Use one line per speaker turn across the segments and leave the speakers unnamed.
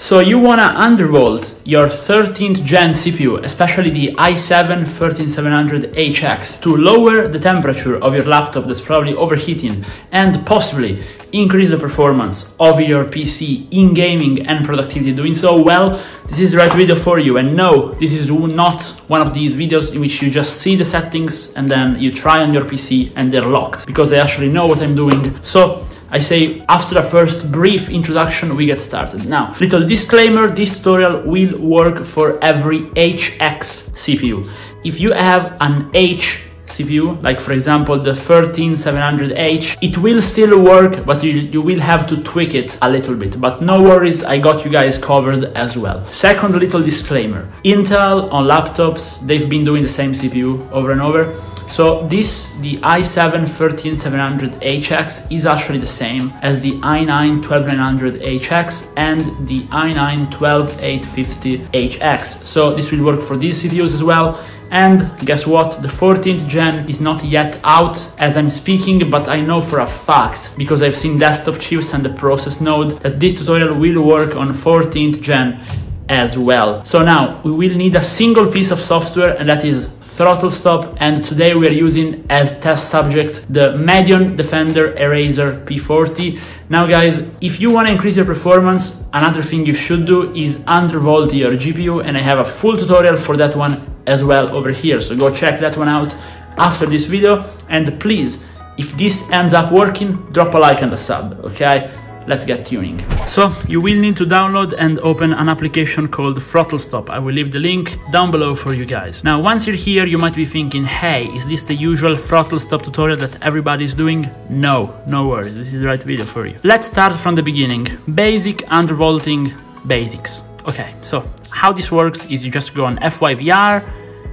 So you wanna undervolt your 13th gen CPU, especially the i7 13700HX, to lower the temperature of your laptop that's probably overheating and possibly increase the performance of your PC in gaming and productivity. Doing so well, this is the right video for you. And no, this is not one of these videos in which you just see the settings and then you try on your PC and they're locked because I actually know what I'm doing. So I say after a first brief introduction, we get started. Now, little disclaimer, this tutorial will work for every HX CPU. If you have an H CPU, like for example the 13700H, it will still work, but you, you will have to tweak it a little bit. But no worries, I got you guys covered as well. Second little disclaimer, Intel on laptops, they've been doing the same CPU over and over. So this, the i7 13700HX is actually the same as the i9 12900HX and the i9 12850HX. So this will work for these CPUs as well. And guess what? The 14th gen is not yet out as I'm speaking, but I know for a fact, because I've seen desktop chips and the process node, that this tutorial will work on 14th gen as well. So now we will need a single piece of software and that is throttle stop and today we are using as test subject the Medion Defender Erazer P40. Now guys, if you want to increase your performance, another thing you should do is undervolt your GPU and I have a full tutorial for that one as well over here. So go check that one out after this video and please, if this ends up working, drop a like and a sub, okay? Let's get tuning. So you will need to download and open an application called Throttle Stop. I will leave the link down below for you guys. Now, once you're here, you might be thinking, hey, is this the usual Throttle Stop tutorial that everybody's doing? No, no worries, this is the right video for you. Let's start from the beginning. Basic undervolting basics. Okay, so how this works is you just go on FIVR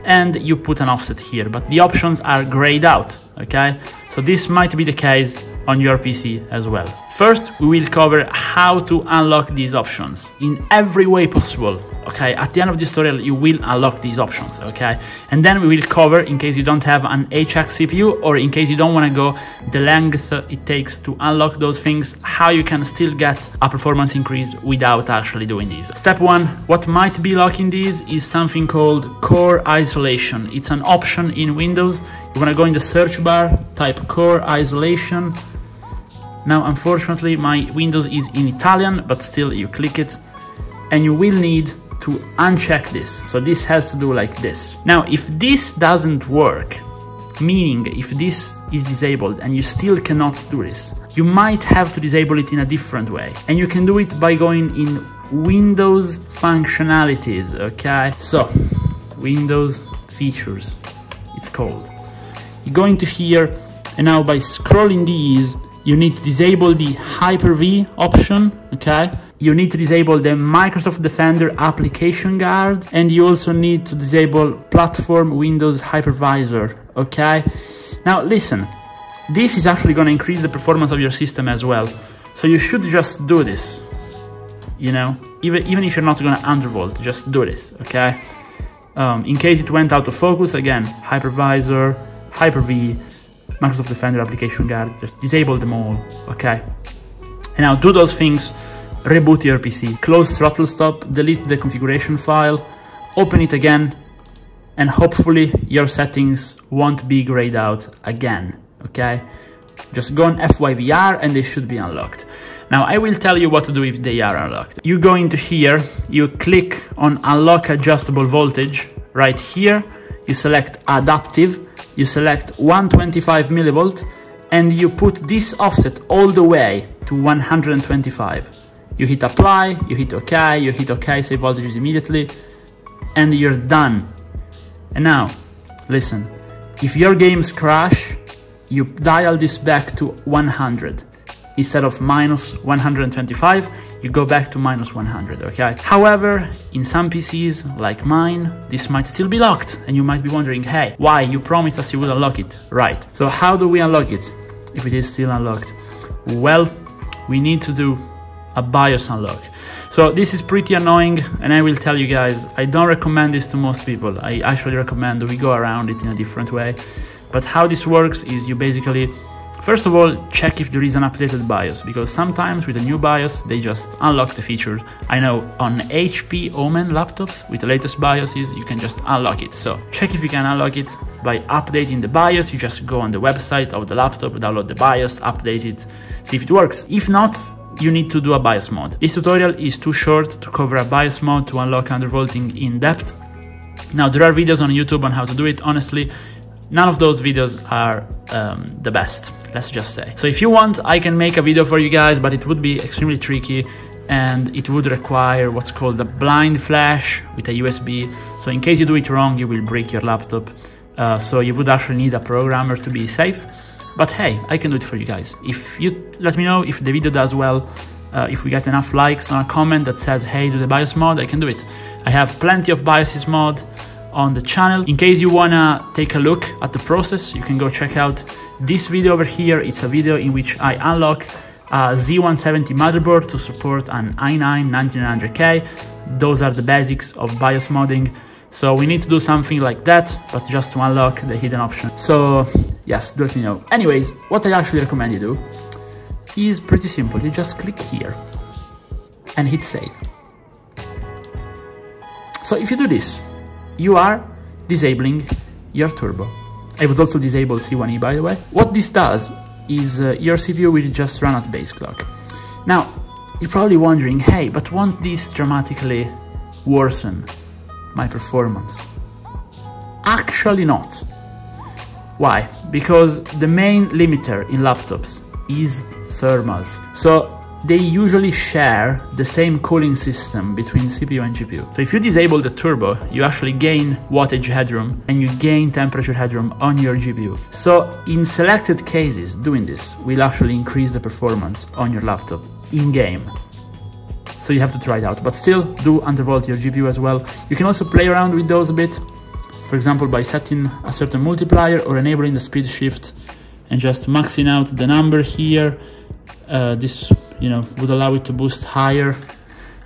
and you put an offset here, but the options are grayed out, okay? So this might be the case on your PC as well. First, we will cover how to unlock these options in every way possible. Okay, at the end of this tutorial, you will unlock these options. Okay, and then we will cover in case you don't have an HX CPU or in case you don't want to go the length it takes to unlock those things, how you can still get a performance increase without actually doing these. Step one, what might be locking these is something called core isolation. It's an option in Windows. You want to go in the search bar, type core isolation now, unfortunately, my Windows is in Italian, but still you click it and you will need to uncheck this. So this has to do like this. Now, if this doesn't work, meaning if this is disabled and you still cannot do this, you might have to disable it in a different way. And you can do it by going in Windows functionalities, okay? So, Windows features, it's called. You go into here and now by scrolling these, you need to disable the Hyper-V option, okay? You need to disable the Microsoft Defender application guard, and you also need to disable platform Windows hypervisor, okay? Now listen, this is actually gonna increase the performance of your system as well. So you should just do this, you know? Even, even if you're not gonna undervolt, just do this, okay? Um, in case it went out of focus, again, hypervisor, Hyper-V, Microsoft Defender application guard, just disable them all, okay? And now do those things, reboot your PC, close throttle stop, delete the configuration file, open it again, and hopefully your settings won't be grayed out again, okay? Just go on FIVR and they should be unlocked. Now I will tell you what to do if they are unlocked. You go into here, you click on unlock adjustable voltage right here, you select adaptive, you select 125 millivolt and you put this offset all the way to 125. You hit apply, you hit OK, you hit OK, save voltages immediately, and you're done. And now, listen, if your games crash, you dial this back to 100 instead of minus 125 you go back to minus 100 okay? However in some pcs like mine this might still be locked and you might be wondering hey why? You promised us you would unlock it. Right. So how do we unlock it if it is still unlocked? Well we need to do a BIOS unlock. So this is pretty annoying and I will tell you guys I don't recommend this to most people. I actually recommend we go around it in a different way. But how this works is you basically First of all, check if there is an updated BIOS, because sometimes with a new BIOS, they just unlock the feature. I know on HP Omen laptops with the latest BIOSes, you can just unlock it. So check if you can unlock it by updating the BIOS. You just go on the website of the laptop, download the BIOS, update it, see if it works. If not, you need to do a BIOS mod. This tutorial is too short to cover a BIOS mod to unlock undervolting in depth. Now, there are videos on YouTube on how to do it. Honestly, none of those videos are um, the best, let's just say. So if you want, I can make a video for you guys, but it would be extremely tricky and it would require what's called a blind flash with a USB. So in case you do it wrong, you will break your laptop. Uh, so you would actually need a programmer to be safe. But hey, I can do it for you guys. If you let me know if the video does well, uh, if we get enough likes on a comment that says, hey, do the BIOS mod, I can do it. I have plenty of BIOS mod on the channel. In case you wanna take a look at the process, you can go check out this video over here. It's a video in which I unlock a Z170 motherboard to support an i9 9900K. Those are the basics of BIOS modding. So we need to do something like that, but just to unlock the hidden option. So yes, let me know. Anyways, what I actually recommend you do is pretty simple. You just click here and hit save. So if you do this, you are disabling your turbo. I would also disable C1E by the way. What this does is uh, your CPU will just run at base clock. Now, you're probably wondering, hey, but won't this dramatically worsen my performance? Actually not. Why? Because the main limiter in laptops is thermals. So they usually share the same cooling system between CPU and GPU. So if you disable the turbo, you actually gain wattage headroom and you gain temperature headroom on your GPU. So in selected cases, doing this will actually increase the performance on your laptop in-game. So you have to try it out, but still do undervolt your GPU as well. You can also play around with those a bit, for example, by setting a certain multiplier or enabling the speed shift and just maxing out the number here. Uh, this you know would allow it to boost higher.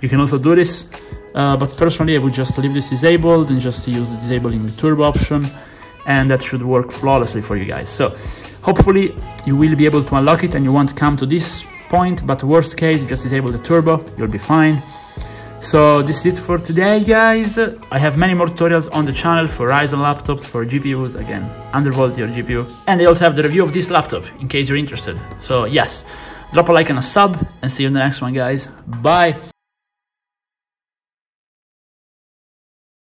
You can also do this uh, but personally I would just leave this disabled and just use the disabling turbo option and that should work flawlessly for you guys. So hopefully you will be able to unlock it and you won't come to this point but worst case just disable the turbo you'll be fine. So this is it for today guys. I have many more tutorials on the channel for ryzen laptops for gpus again undervolt your gpu and i also have the review of this laptop in case you're interested. So yes Drop a like and a sub, and see you in the next one, guys. Bye.